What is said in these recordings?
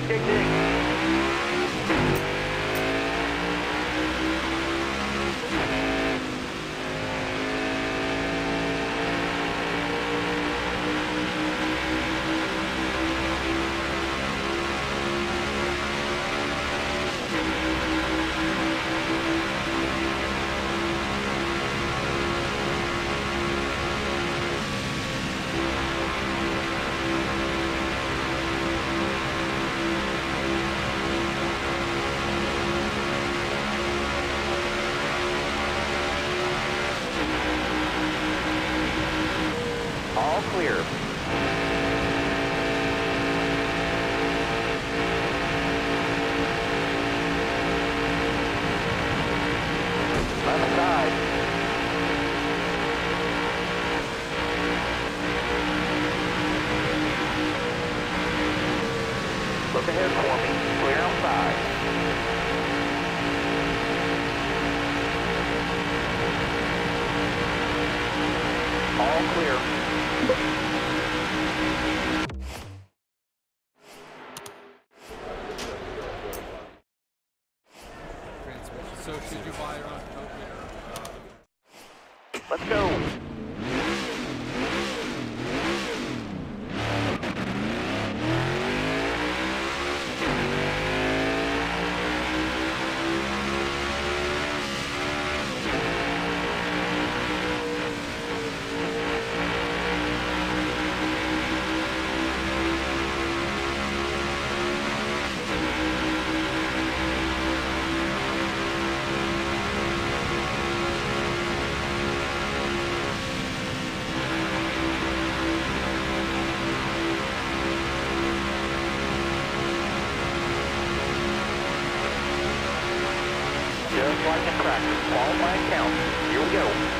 They kicked it. clear. flight instructor. Qualifying count. Here we go.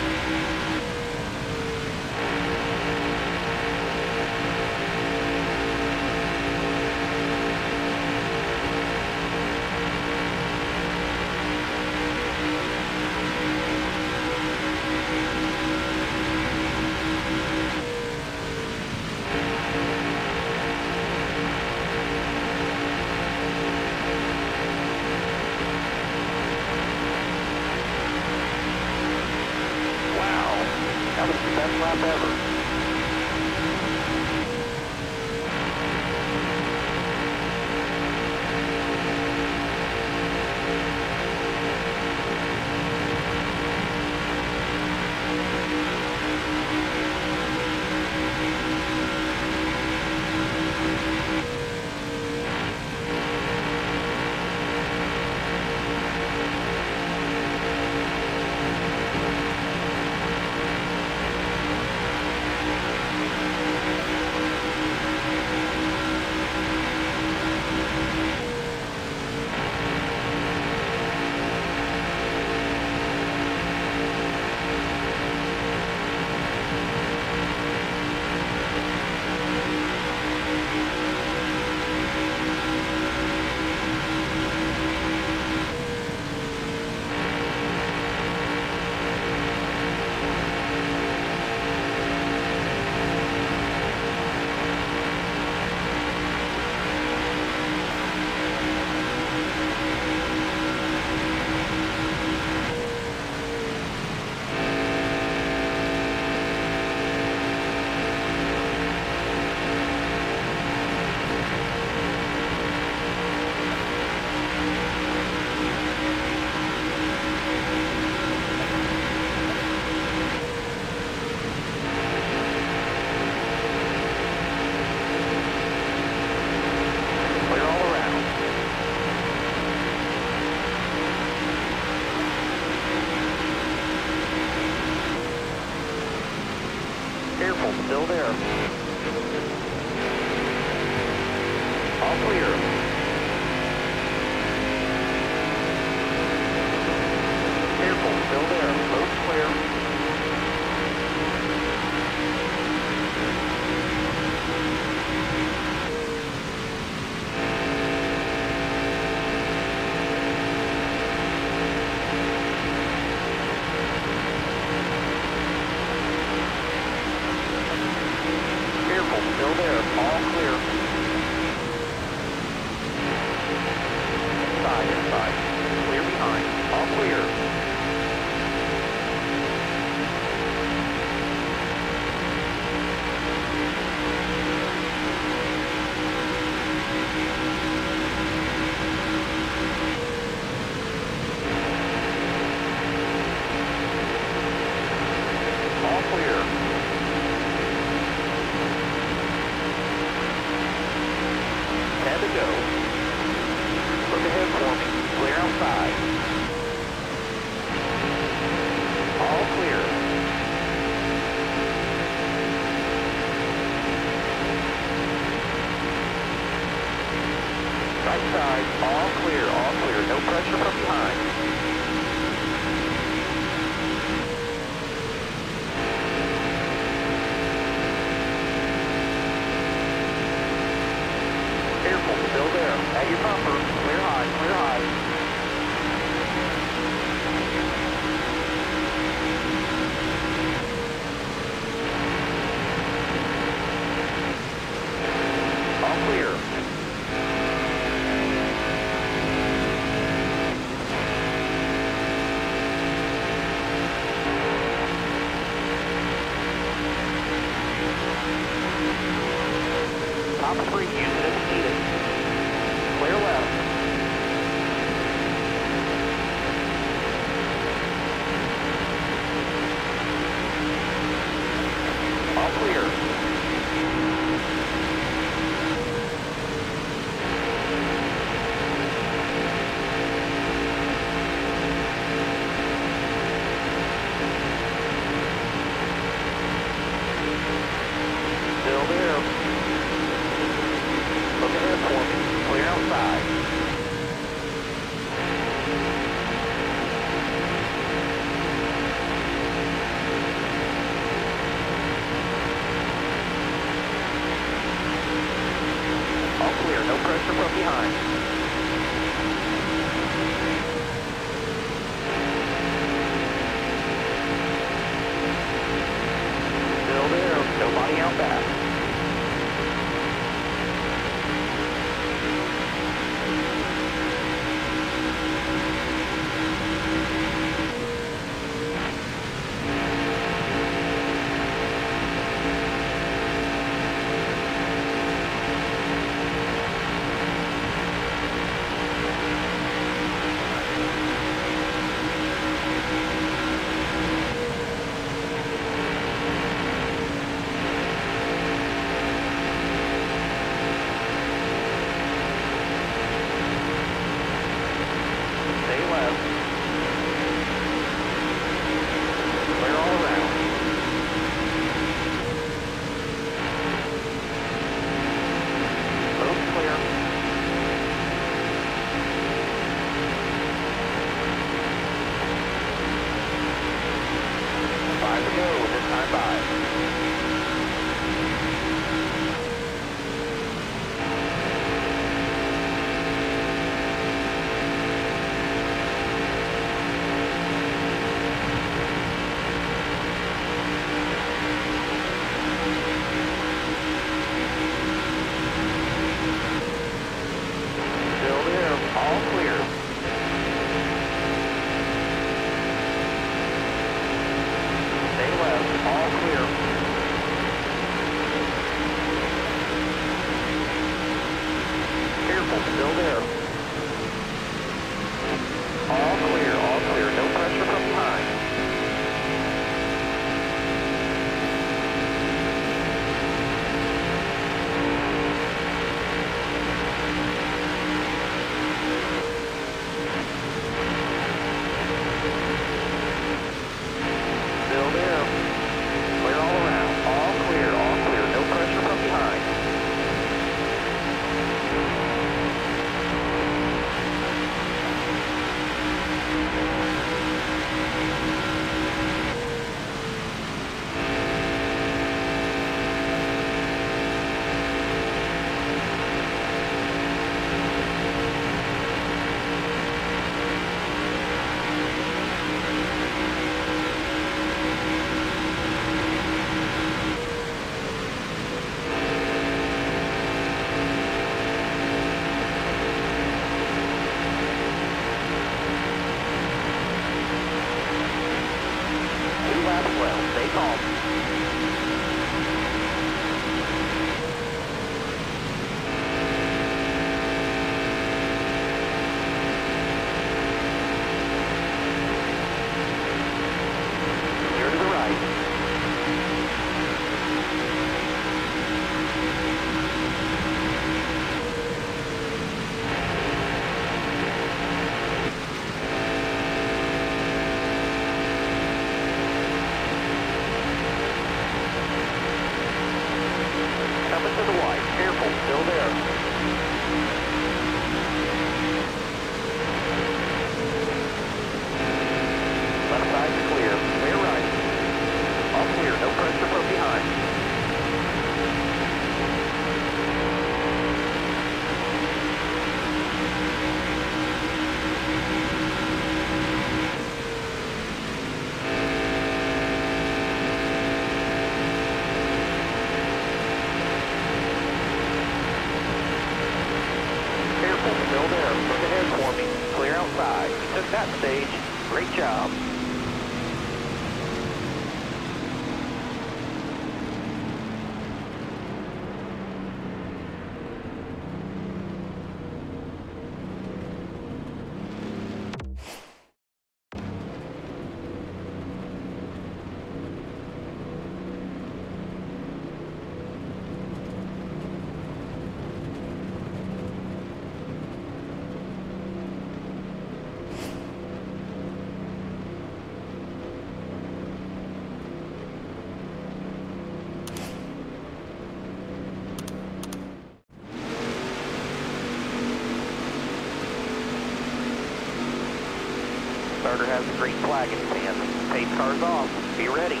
starter has a green flag in his hand. Pace car's off. Be ready.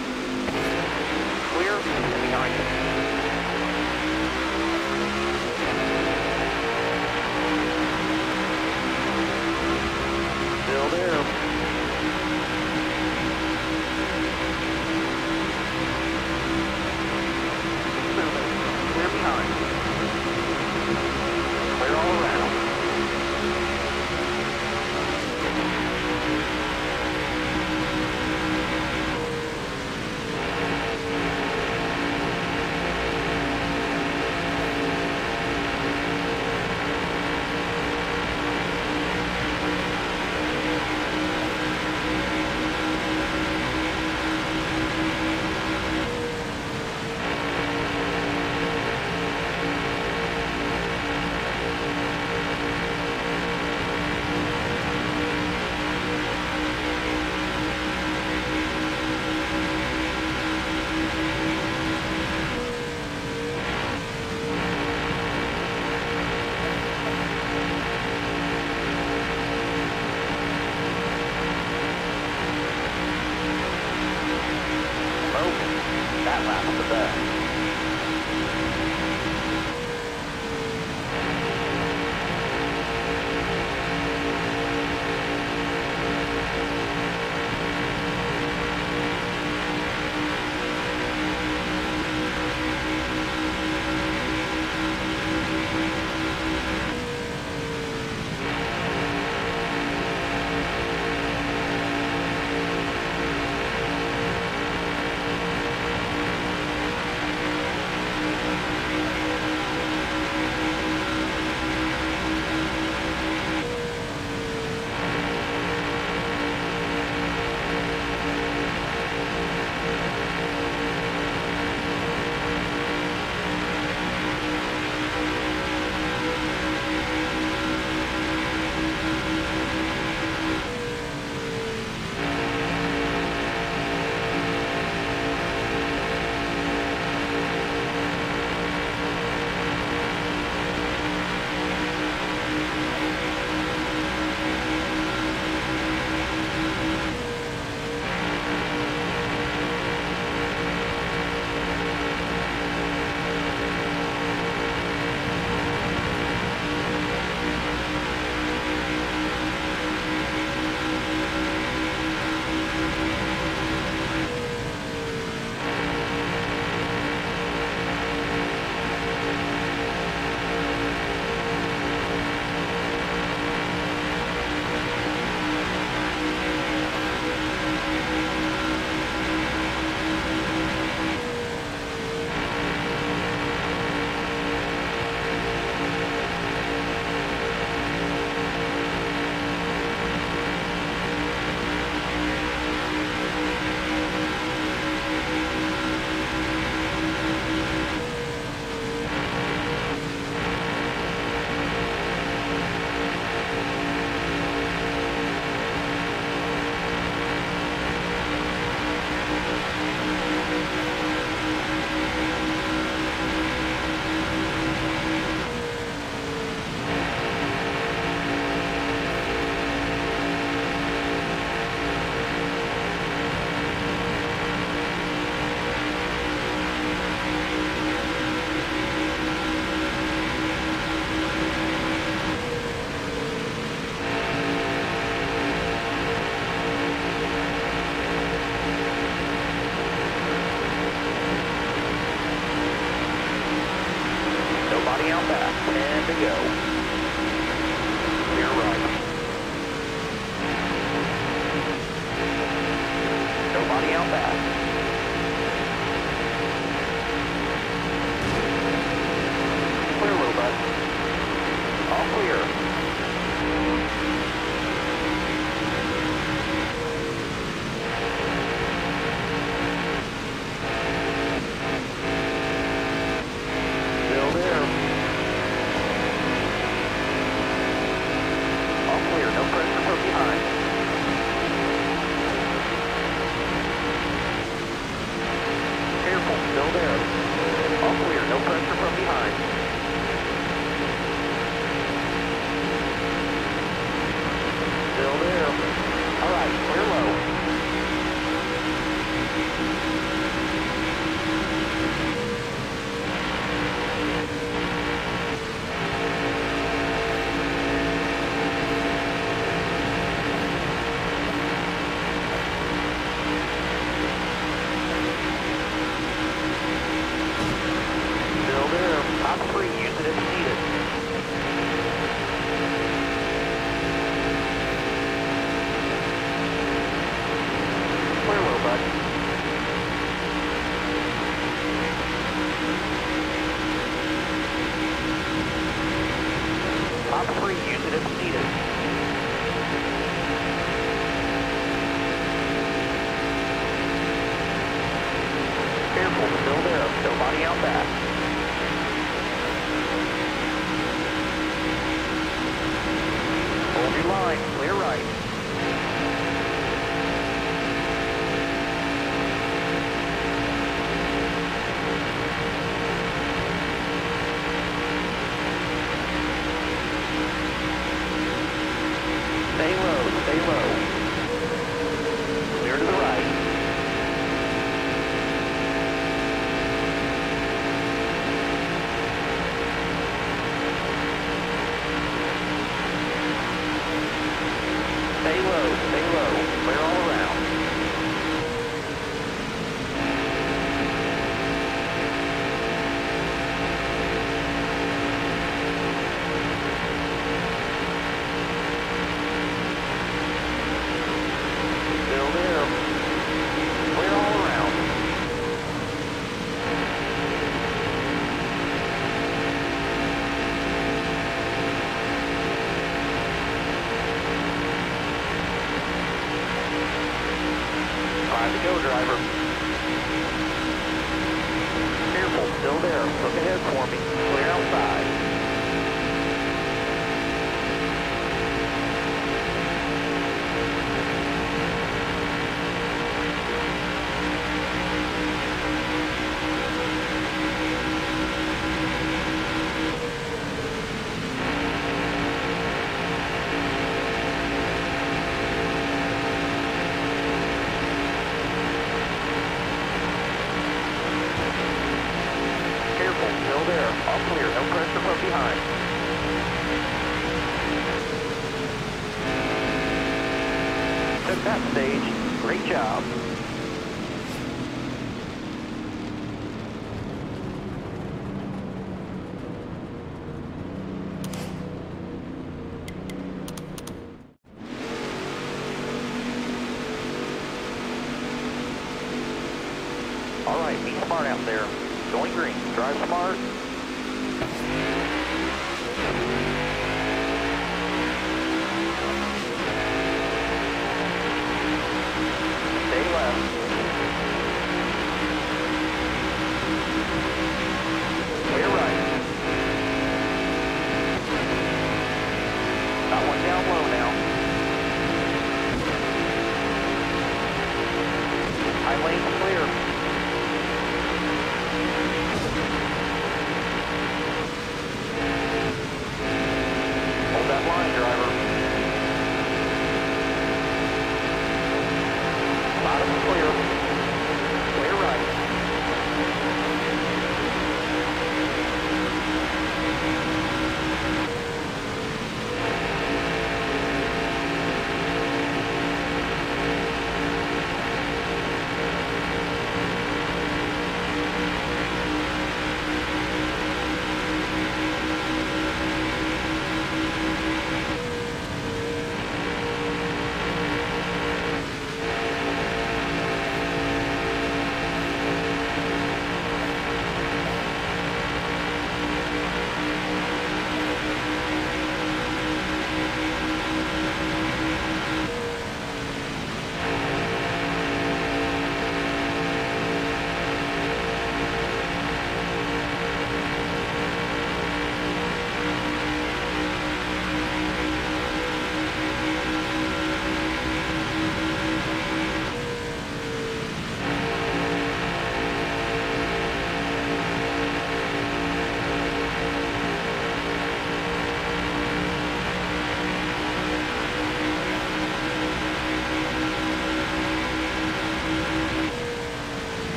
Clear behind you.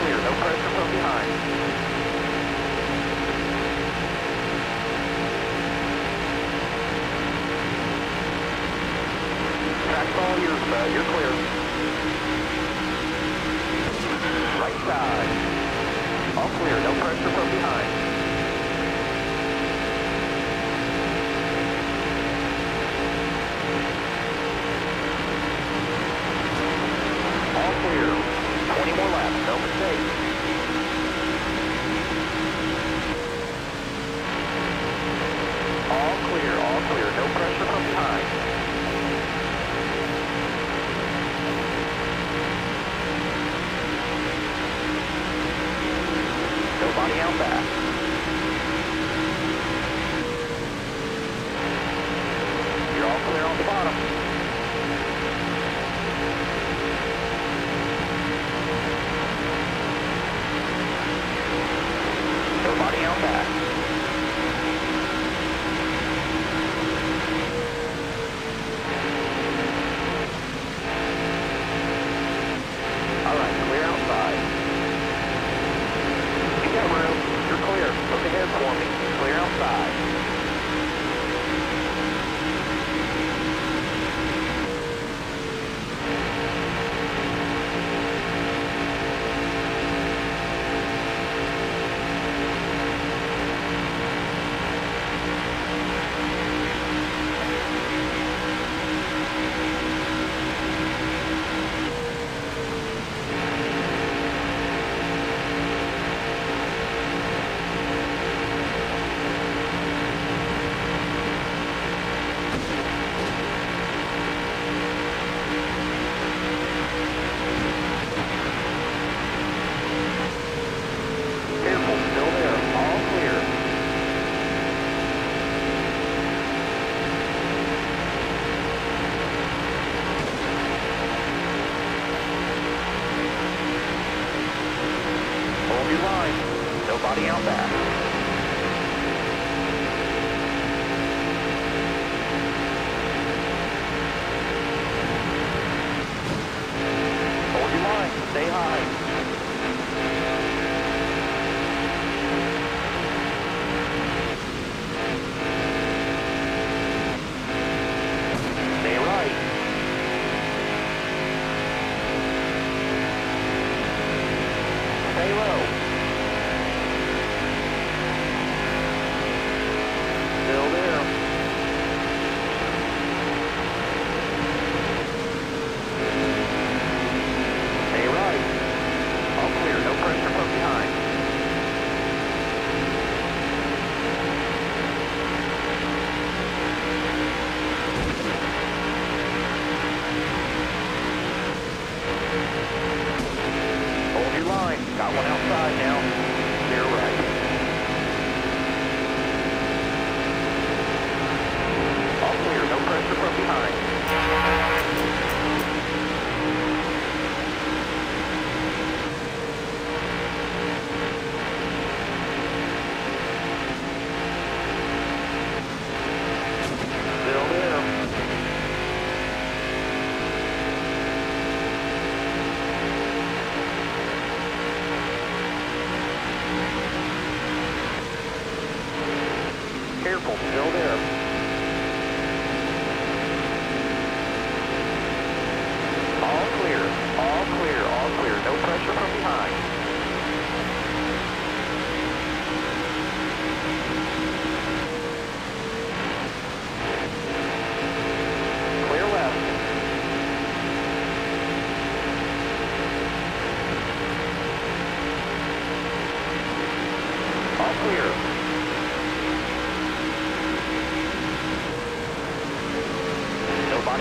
clear. No pressure from behind. Track all uh, You're clear.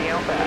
radio.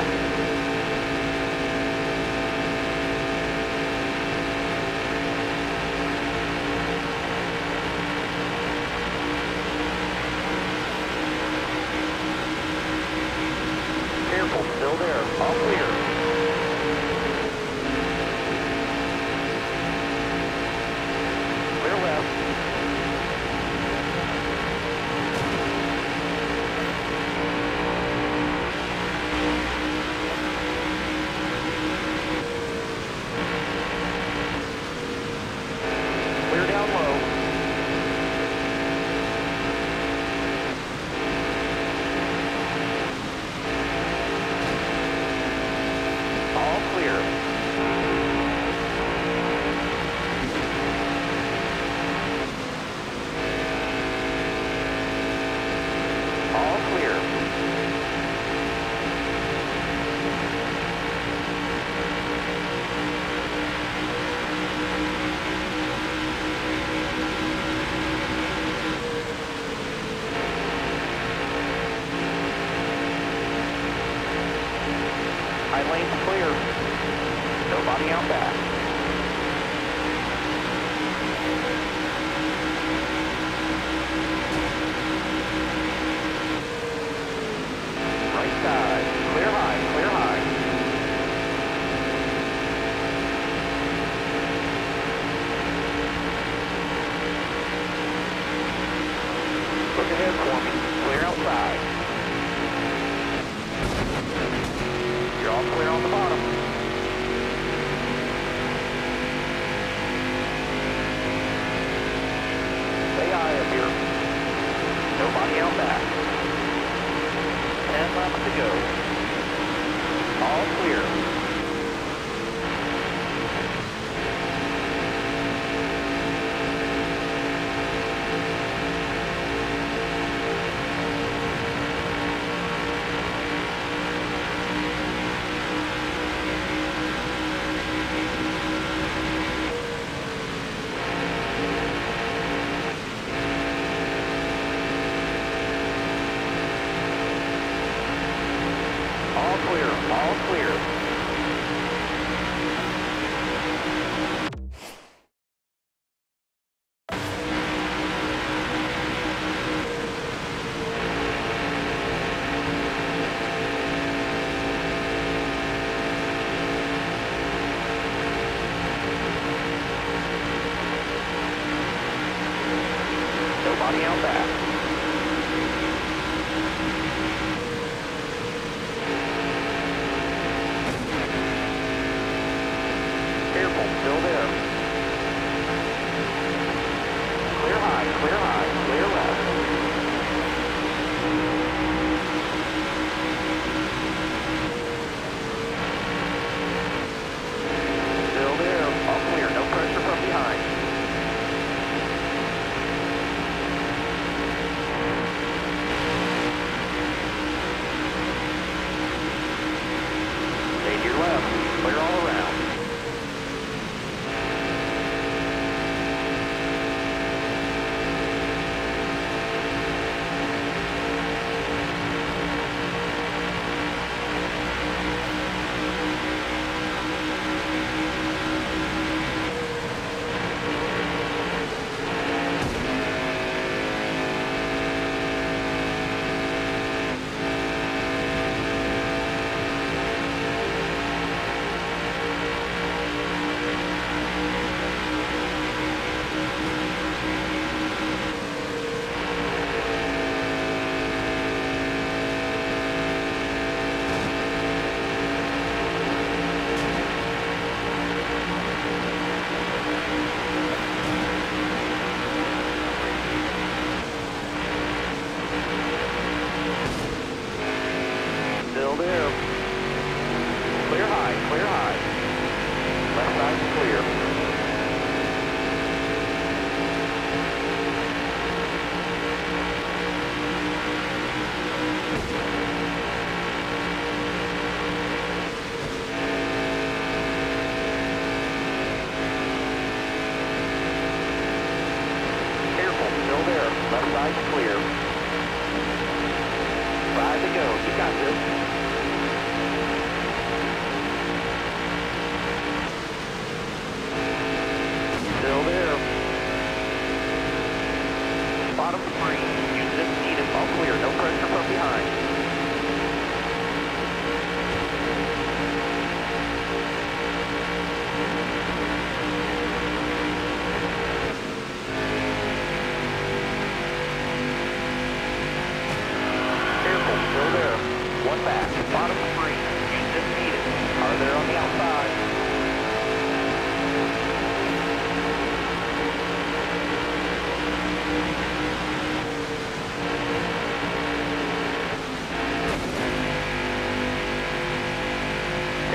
Out back.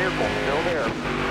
Careful, still there.